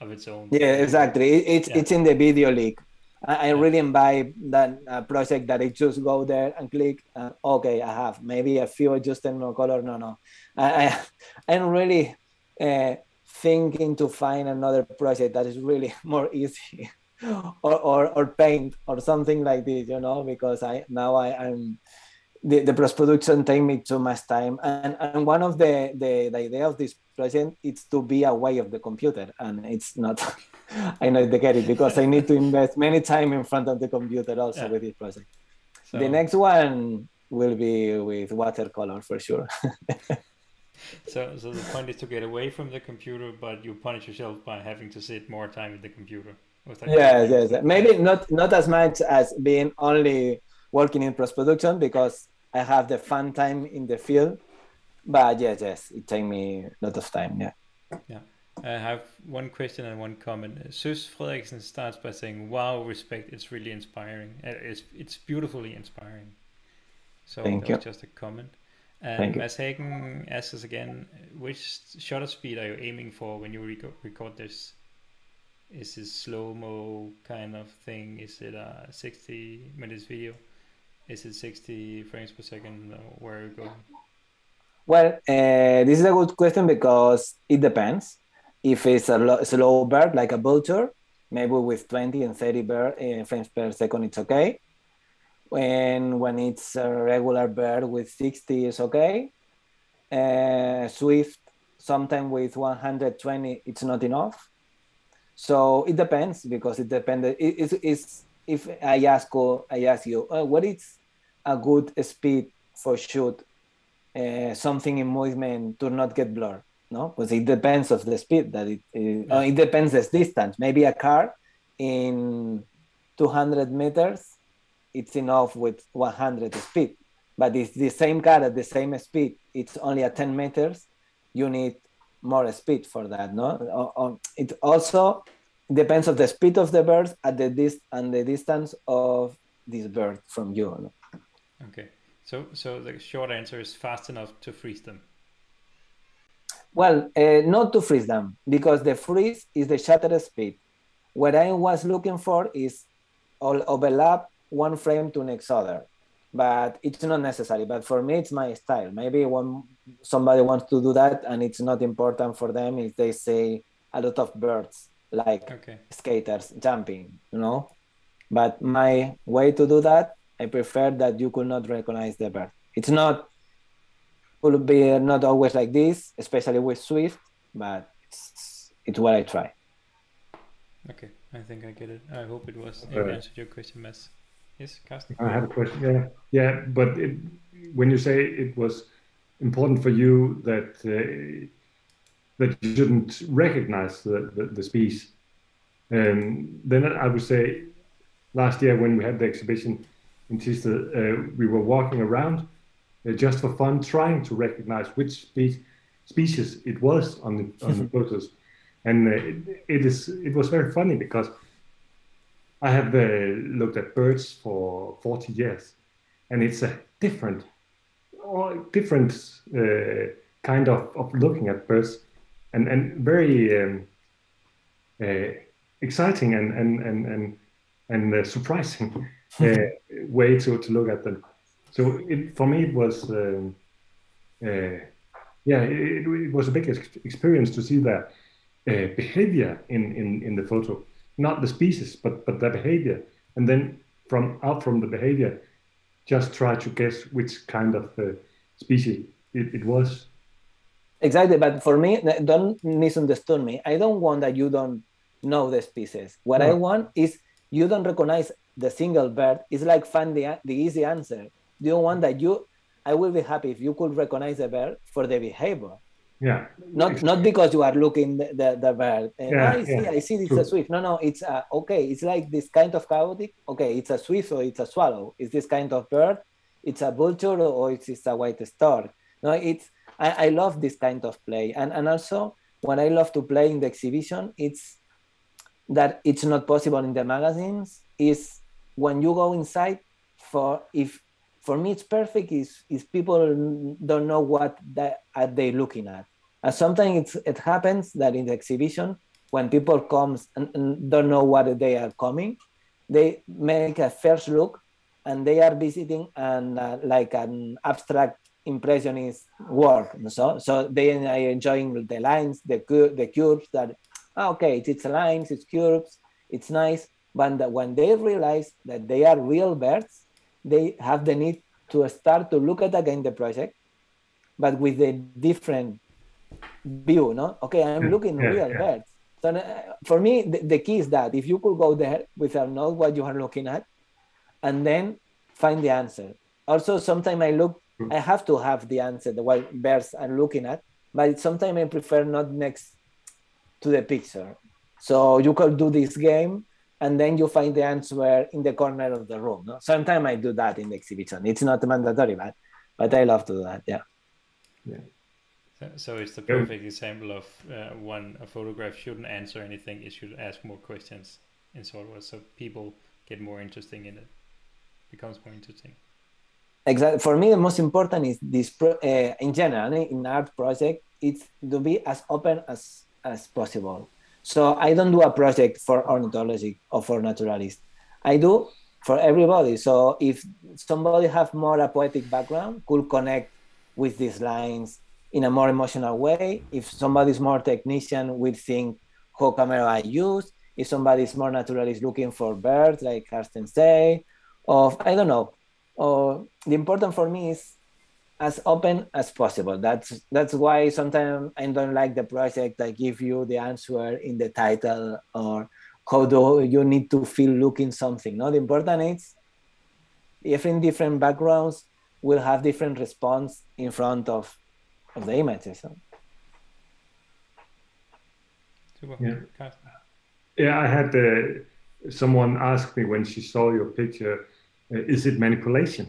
of its own. Yeah, exactly. It's yeah. it's in the video league. I, I yeah. really imbibe that uh, project that I just go there and click. Uh, okay, I have maybe a few adjustments no color. No, no. I, I I'm really. Uh, thinking to find another project that is really more easy or, or, or paint or something like this, you know, because I now I'm the, the post production take me too much time. And, and one of the, the, the idea of this project is to be away of the computer. And it's not, I know they get it because I need to invest many time in front of the computer also yeah. with this project. So, the next one will be with watercolor for sure. so, so the point is to get away from the computer, but you punish yourself by having to sit more time in the computer. Yes, yes. Maybe not not as much as being only working in post production because I have the fun time in the field. But yes, yes, it takes me a lot of time. Yeah. Yeah. I have one question and one comment. Søs Frederiksen starts by saying, "Wow, respect! It's really inspiring. It's it's beautifully inspiring." So Thank that you. was just a comment. And Mads Hagen asks us again, which shutter speed are you aiming for when you record, record this? Is this slow mo kind of thing? Is it a 60 minutes video? Is it 60 frames per second? Where you going? Well, uh, this is a good question because it depends. If it's a lo- slow bird like a vulture, maybe with 20 and 30 bird, uh, frames per second, it's okay. When when it's a regular bird with 60 is okay. Uh, Swift, sometimes with 120, it's not enough. So it depends because it depends. It, it's, it's, if I ask I ask you, uh, what is a good speed for shoot uh, something in movement to not get blurred? No, because it depends of the speed that it. It, yeah. it depends the distance. Maybe a car in 200 meters, it's enough with 100 speed. But if the same car at the same speed, it's only at 10 meters, you need more speed for that. No, it also depends of the speed of the birds at the dis- and the distance of this bird from you. No? Okay, so so the short answer is fast enough to freeze them. Well, uh, not to freeze them because the freeze is the shutter speed. What I was looking for is all overlap one frame to next other, but it's not necessary. But for me, it's my style. Maybe when somebody wants to do that and it's not important for them if they say a lot of birds like okay. skaters jumping, you know. But my way to do that, I prefer that you could not recognize the bird. It's not will be not always like this, especially with Swift, but it's it's what I try. Okay, I think I get it. I hope it was it answered your question, Mads. Yes, Carsten. I have a question. Yeah, yeah, but it, when you say it was important for you that uh, that you shouldn't recognize the the, the species, um, then I would say last year when we had the exhibition in Thisted, uh, we were walking around uh, just for fun, trying to recognize which spe- species it was on the, on the photos, and uh, it, it is it was very funny because I have uh, looked at birds for 40 years, and it's a different, different uh, kind of, of looking at birds, and and very um, uh, exciting and and and and, and uh, surprising uh, way to, to look at them. So it, for me, it was um, uh, yeah, it, it, was a big experience to see that behavior in, in in the photo not the species, but but the behavior, and then from out from the behavior, just try to guess which kind of uh, species it, it was. Exactly, but for me, don't misunderstand me. I don't want that you don't know the species. What no. I want is you don't recognize the single bird. It's like find the the easy answer. You don't want that you. I will be happy if you could recognize the bird for the behavior yeah not not because you are looking the the, the bird yeah, i see yeah. i see it's True. a swift no no it's uh, okay it's like this kind of chaotic okay it's a swift or it's a swallow it's this kind of bird it's a vulture or it's, it's a white stork no it's I, I love this kind of play. And and also what i love to play in the exhibition it's that it's not possible in the magazines is when you go inside for if for me it's perfect is is people don't know what that are they looking at. And sometimes it happens that in the exhibition when people comes and, and, don't know what they are coming they make a first look and they are visiting and uh, like an abstract impressionist work so so they are enjoying the lines the the curves that oh, okay it's, it's lines it's curves it's nice but when they realize that they are real birds they have the need to start to look at again the project, but with a different view. No, okay, I'm looking yeah, real yeah. birds. So uh, for me, the, the, key is that if you could go there without know what you are looking at, and then find the answer. Also, sometimes I look. I have to have the answer, the what birds I'm looking at, but sometimes I prefer not next to the picture. So you could do this game and then you find the answer in the corner of the room. No? Sometimes I do that in the exhibition. It's not mandatory, but, but I love to do that. Yeah. Yeah. So, so it's the perfect example of uh, when a photograph shouldn't answer anything, it should ask more questions in sort of so people get more interesting in it, becomes more interesting. Exactly. For me, the most important is this. Pro- uh, in general, in art project, it's to be as open as as possible. So I don't do a project for ornithology or for naturalists. I do for everybody. So if somebody have more a poetic background, could connect with these lines in a more emotional way. If somebody's more technician, will think how camera I use. If somebody's more naturalist looking for birds, like Karsten say, or I don't know. Or the important for me is as open as possible. That's that's why sometimes I don't like the project. I give you the answer in the title or how do you need to feel looking something. No, the important is different different backgrounds will have different response in front of of the images. So. Yeah. yeah, I had uh, someone ask me when she saw your picture, Uh, is it manipulation?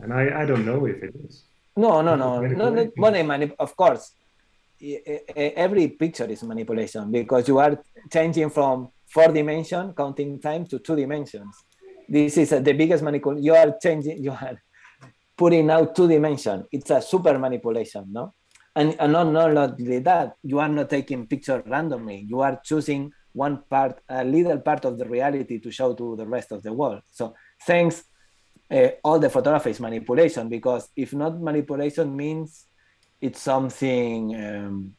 and I, I don't know if it is. No, no, no, no, no manip- of course, every picture is manipulation because you are changing from four dimension counting time to two dimensions. This is uh, the biggest manipulation. You are changing. You are putting out two dimension. It's a super manipulation, no? And, and not, not only that, you are not taking picture randomly. You are choosing one part, a little part of the reality to show to the rest of the world. So thanks uh, all the photography is manipulation because if not manipulation means it's something um,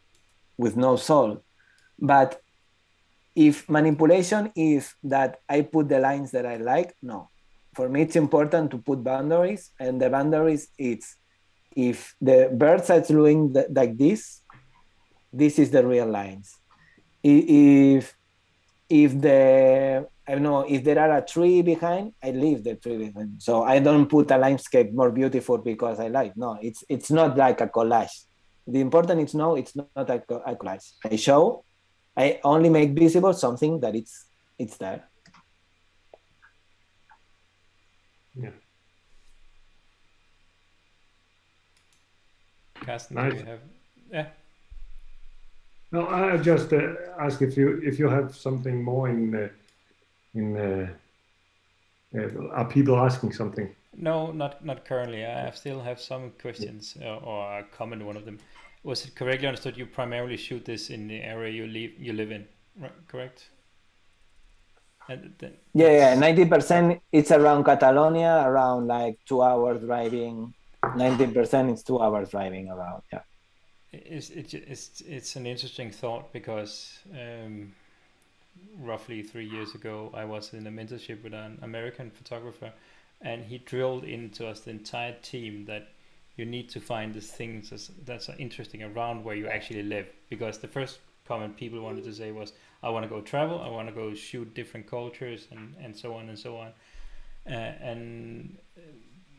with no soul. But if manipulation is that i put the lines that i like no. For me it's important to put boundaries and the boundaries it's if the birds are doing the, like this this is the real lines. If if the I don't know if there are a tree behind, I leave the tree behind. So I don't put a landscape more beautiful because I like. No, it's it's not like a collage. The important is no, it's not a, a collage. I show, I only make visible something that it's it's there. Yeah. Karsten, nice. have yeah. No, I just uh, ask if you if you have something more in uh, in uh, uh, are people asking something? No, not not currently. I still have some questions uh, or a comment. One of them was it correctly understood? You primarily shoot this in the area you live you live in, right, correct? Then, yeah, yeah, ninety percent. It's around Catalonia, around like two hours driving. Ninety percent is two hours driving around. Yeah it's, it's, it's an interesting thought because um, roughly three years ago, I was in a mentorship with an American photographer, and he drilled into us the entire team that you need to find the things that's, that's interesting around where you actually live. Because the first comment people wanted to say was, I want to go travel, I want to go shoot different cultures, and, and so on and so on. Uh, and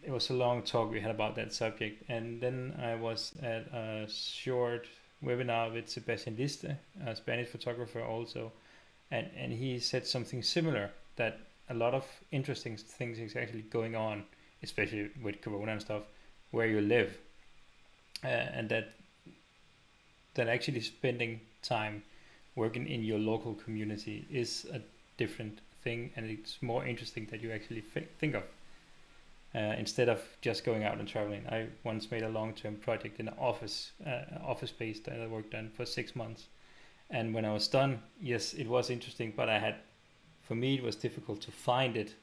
it was a long talk we had about that subject. And then I was at a short webinar with Sebastian Liste, a Spanish photographer also, and and he said something similar that a lot of interesting things is actually going on, especially with Corona and stuff, where you live, uh, and that that actually spending time working in your local community is a different thing, and it's more interesting that you actually think of uh, instead of just going out and traveling. I once made a long-term project in an office uh, office space that I worked on for six months, and when I was done, yes, it was interesting, but I had, for me, it was difficult to find it,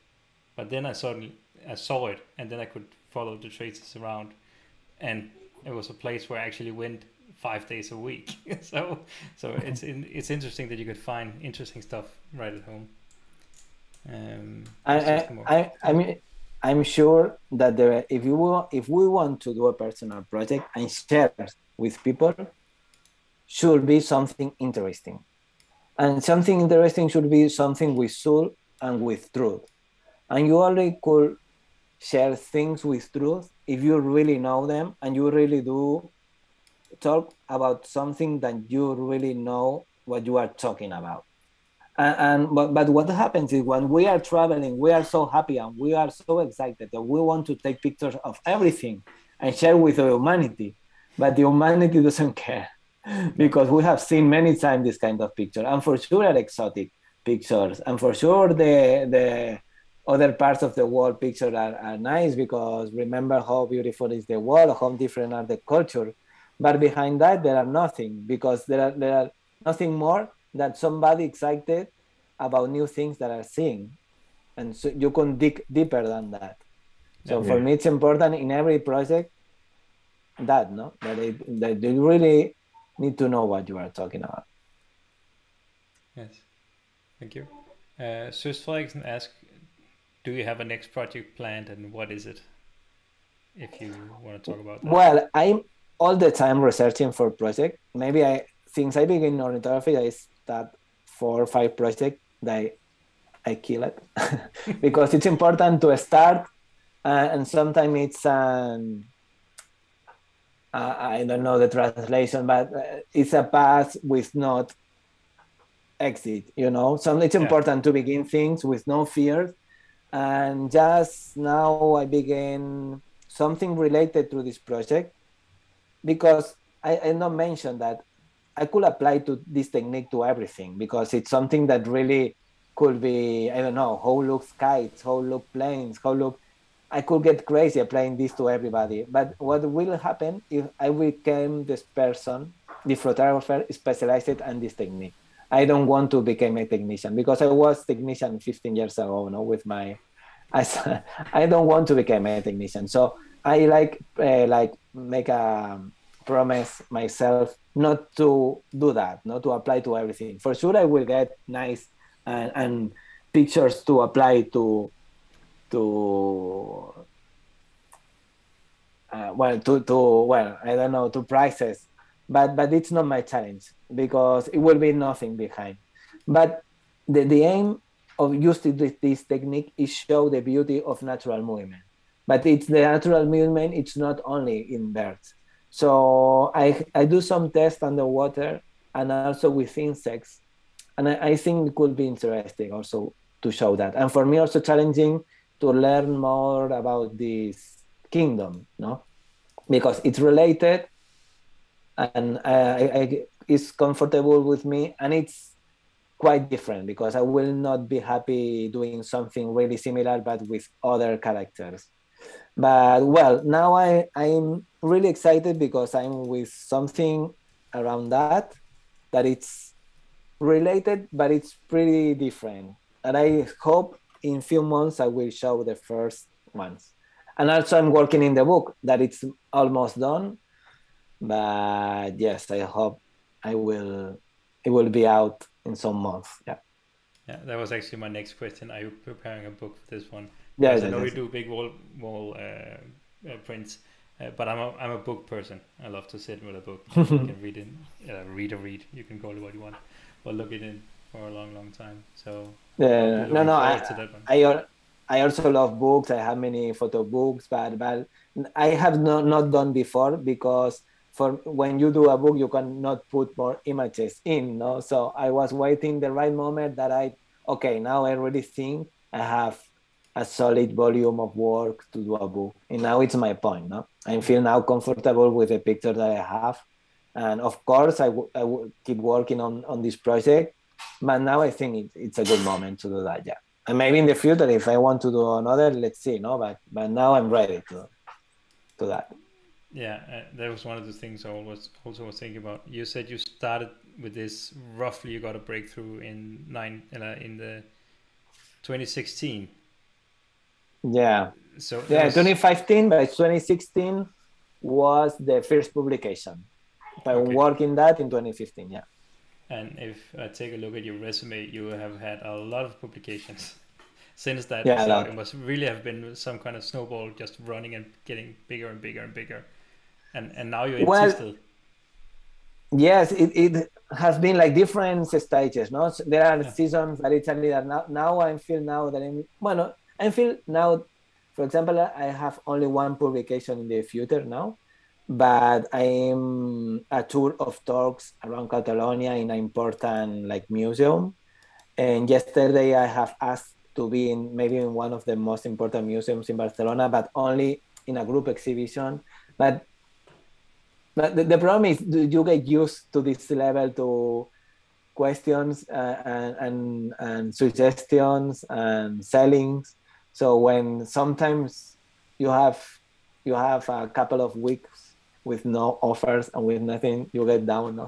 but then I suddenly I saw it, and then I could follow the traces around, and it was a place where I actually went five days a week. so so it's in, it's interesting that you could find interesting stuff right at home. Um, I, I, I, I mean I'm sure that there, if you if we want to do a personal project and share with people, should be something interesting, and something interesting should be something with soul and with truth. and you only could share things with truth if you really know them and you really do talk about something that you really know what you are talking about and, and but, what happens is when we are traveling we are so happy and we are so excited that we want to take pictures of everything and share with the humanity. But the humanity doesn't care because we have seen many times this kind of picture and for sure are exotic pictures. And for sure the the other parts of the world pictures are, are nice because remember how beautiful is the world how different are the culture. But behind that there are nothing because there are there are nothing more than somebody excited about new things that are seeing and so you can dig deeper than that so Yeah. for me it's important in every project that no that, it, that you really need to know what you are talking about Yes. Thank you. Uh, Søs Frederiksen asked, do you have a next project planned and what is it? If you want to talk about that. Well, I'm all the time researching for project. Maybe I since I begin ornithography, I start four or five projects that I, I kill it because it's important to start, uh, and sometimes it's um, uh, I don't know the translation, but uh, it's a path with not exit. You know, so it's Yeah. important to begin things with no fear, and just now I begin something related to this project because I, I not mentioned that I could apply to this technique to everything because it's something that really could be I don't know how look kites, how look planes, how look. I could get crazy applying this to everybody. But what will happen if I became this person, the photographer specialized in this technique? I don't want to become a technician because I was technician 15 years ago, no, with my—I don't want to become a technician. So I like uh, like make a promise myself not to do that, not to apply to everything. For sure, I will get nice and, and pictures to apply to to uh, well to to well I don't know to prices, but but it's not my challenge because it will be nothing behind. But the, the aim of using this, this technique is show the beauty of natural movement. But it's the natural movement. It's not only in birds. So I I do some tests underwater and also with insects, and I, I think it could be interesting also to show that. And for me also challenging to learn more about this kingdom, no, because it's related, and I, I, I it's comfortable with me, and it's quite different because I will not be happy doing something really similar but with other characters. But well, now I I'm really excited because I'm with something around that that it's related but it's pretty different. And I hope in few months I will show the first ones. And also I'm working in the book that it's almost done. But yes, I hope I will it will be out in some months. Yeah. Yeah, that was actually my next question. Are you preparing a book for this one? Yeah, I know you do big wall wall uh, uh, prints, uh, but I'm a I'm a book person. I love to sit with a book. you can read it, uh, read or read. You can call it what you want, but look at it for a long, long time. So Yeah, no, no. I, to that one. I, al- I also love books. I have many photo books, but but I have not not done before because for when you do a book, you cannot put more images in. No, so I was waiting the right moment that I okay now I really think I have a solid volume of work to do a book, and now it's my point. No, I feel now comfortable with the picture that I have, and of course I will keep working on on this project but now I think it, it's a good moment to do that. Yeah, and maybe in the future, if I want to do another, let's see. No, but but now I'm ready to to that. Yeah, uh, that was one of the things I always also was thinking about. You said you started with this roughly. You got a breakthrough in nine uh, in the 2016. Yeah, So yeah. was- 2015, but 2016 was the first publication. I Okay. worked in that in 2015. Yeah. And if I take a look at your resume, you have had a lot of publications since that. Yeah, so it must really have been some kind of snowball just running and getting bigger and bigger and bigger. And and now you're in Well. Yes, it, it has been like different stages. No, So there are Yeah. seasons that it's a little now. Now I feel now that I'm. Well, I feel now, for example, I have only one publication in the future now, but I'm a tour of talks around Catalonia in an important like museum. And yesterday I have asked to be in maybe in one of the most important museums in Barcelona, but only in a group exhibition. But but the, the problem is you get used to this level to questions uh, and, and, and suggestions and sellings. So when sometimes you have you have a couple of weeks with no offers and with nothing, you get down. No?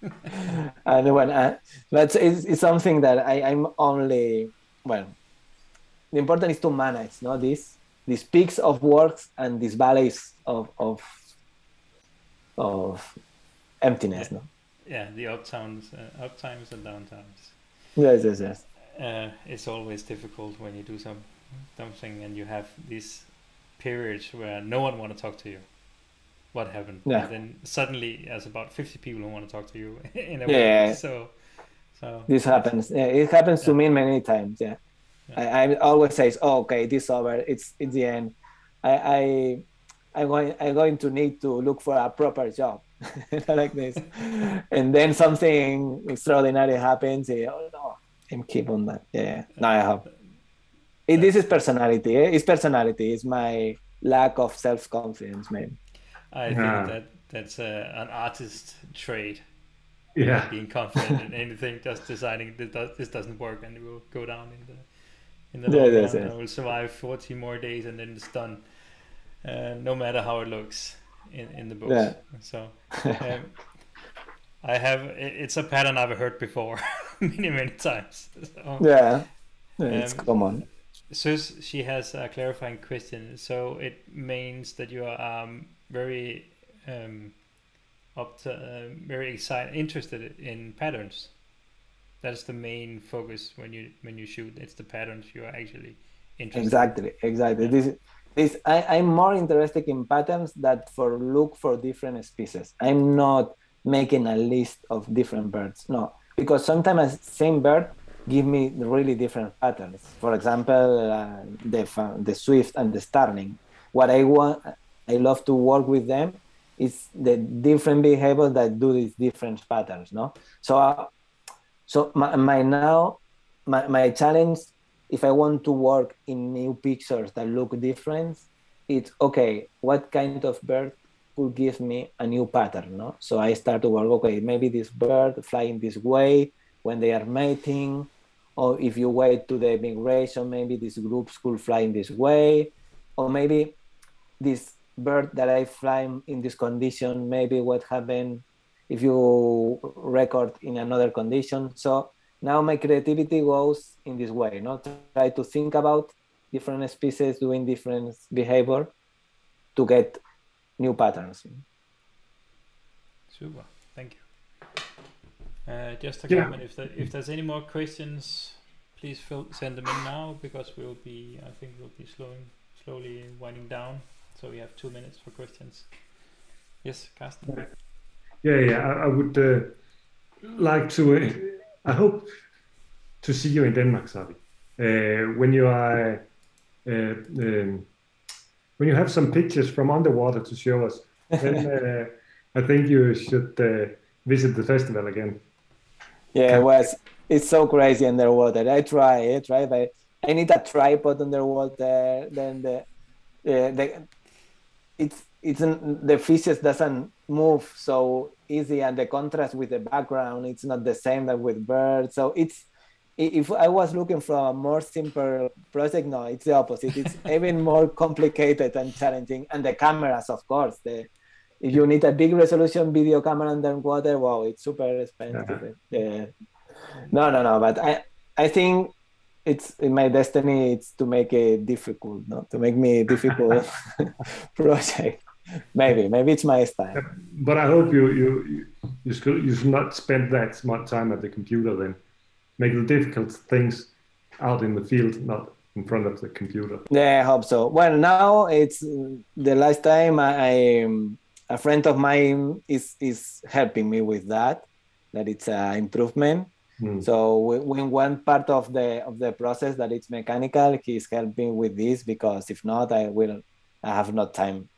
and when I, but it's, it's something that I, I'm only well. The important is to manage, no, these these peaks of works and these valleys of of of emptiness, yeah. no yeah, the uptimes, uh, uptimes and downtimes. Yes, yes, yes. Uh, it's always difficult when you do some something and you have these periods where no one want to talk to you. What happened? Yeah. And then suddenly, there's about fifty people who want to talk to you in a Yeah. way. So, so This happens. Yeah, it happens to me many times. Yeah, Yeah. I, I always say, oh, "Okay, this over. It's it's the end." I I I'm going I'm going to need to look for a proper job like this, and then something extraordinary happens. eh, Oh no, I'm keep on that. Yeah, no, I hope. It, this is personality. eh? It's personality. It's my lack of self confidence, maybe. I think Yeah. that that's uh, an artist trait. Yeah. Being confident in anything, just deciding this, does, this doesn't work and it will go down in the in the Yeah, long yes, yes. will survive 40 more days and then it's done. Uh, no matter how it looks in, in the books. Yeah. So um, I have it- it's a pattern I've heard before many many times. So, Yeah, Yeah, it's Um, common. Søs, she has a clarifying question. So it means that you are um, very um, up to uh, very excited, interested in patterns. That's the main focus when you when you shoot. It's the patterns you are actually interested. exactly exactly this this I, i'm more interested in patterns that for look for different species i'm not making a list of different birds no because sometimes same bird give me really different patterns for example uh, the the swift and the starling what i want i love to work with them is the different behaviors that do these different patterns no so uh, so my, my now my, my challenge if I want to work in new pictures that look different, it's okay, what kind of bird could give me a new pattern? No? So I start to work, okay, maybe this bird flying this way when they are mating, or if you wait to the migration, maybe these groups could fly in this way, or maybe this bird that I fly in this condition, maybe what happened if you record in another condition. So now my creativity goes in this way not try to think about different species doing different behavior to get new patterns Super. Thank you. Uh, just a Yeah. comment. If there, if there's any more questions, please fill, send them in now because we'll be. I think we'll be slowing slowly winding down. So we have two minutes for questions. Yes, Carsten. Yeah, yeah. I, I would uh, like to. Uh, I hope to see you in Denmark, Xavi. Uh, when you are, uh, um, when you have some pictures from underwater to show us, then uh, I think you should uh, visit the festival again. Yeah it was. It's so crazy underwater. I try i try but i need a tripod underwater. Then the uh, the it's it's the fishes doesn't move so easy and the contrast with the background it's not the same that with birds. So it's if i was looking for a more simple project no it's the opposite. It's even more complicated and challenging. And the cameras of course the if you need a big resolution video camera underwater wow it's super expensive. Yeah. No no no but i i think it's in my destiny it's to make it difficult no? To make me difficult project. Maybe maybe it's my style. But I hope you you you you should, you should not spend that much time at the computer. Then. Make the difficult things out in the field, not in front of the computer. yeah i hope so. Well now it's the last time i, I a friend of mine is is helping me with that that it's an improvement Mm. So wh- when one part of the of the process that it's mechanical, he's helping with this because if not, I will I have not time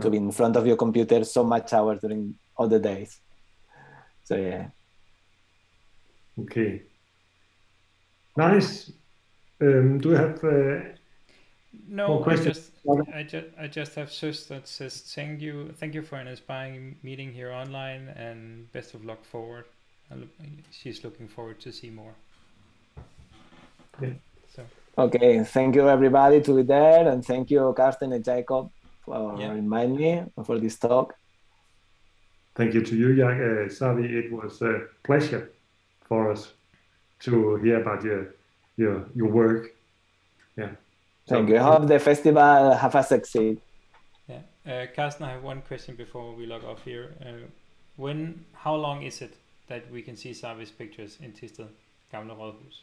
to be in front of your computer so much hours during other days. So yeah. Okay. Nice. Um, do you have uh, No, More I questions? just, I just, I just have Søs that says thank you, thank you for an inspiring meeting here online, and best of luck forward. Look, she's looking forward to see more. Yeah. So Okay, thank you everybody to be there, and thank you Carsten and Jakob for Yeah. remind me for this talk. Thank you to you, Jak- uh, Xavi. It was a pleasure for us to hear about your your your work. Yeah. Thank you. I hope the festival have a succeed. yeah, uh, Carsten, I have one question before we log off here. Uh, when, how long is it that we can see Xavi's pictures in Thisted, Gamle Rådhus?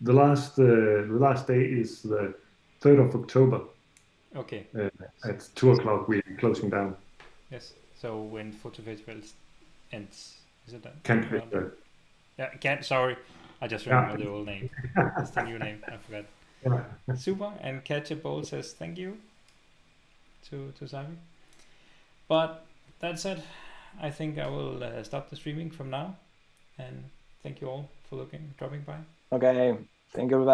The last uh, the last day is the third of October Okay, at two o'clock. We're closing down. yes. So when photo festival ends, is it that? KANT uh, Yeah, can't. Sorry, I just Yeah. remember the old name. It's the new name. I forgot. Yeah. Super. And Katja Bowl says thank you to to Xavi. But that said, I think I will uh, stop the streaming from now. And thank you all for looking, dropping by. Okay, thank you everybody.